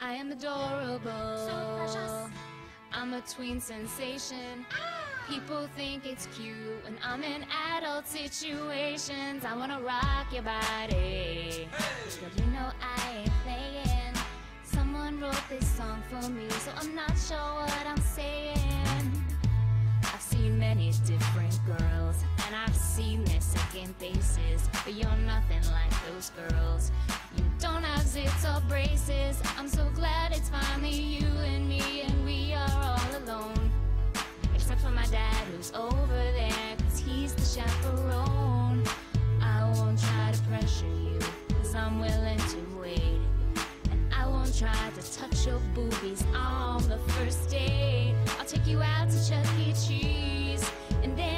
I am adorable. So precious. I'm a tween sensation. Ah. People think it's cute when I'm in adult situations. I wanna rock your body. But you know I ain't playing. Someone wrote this song for me, so I'm not sure what I'm saying. I've seen many different girls, and I've seen their second faces. But you're nothing like those girls. You don't have zits or braces. Who's over there, cause he's the chaperone. I won't try to pressure you, cause I'm willing to wait. And I won't try to touch your boobies on the first date. I'll take you out to Chuck E. Cheese.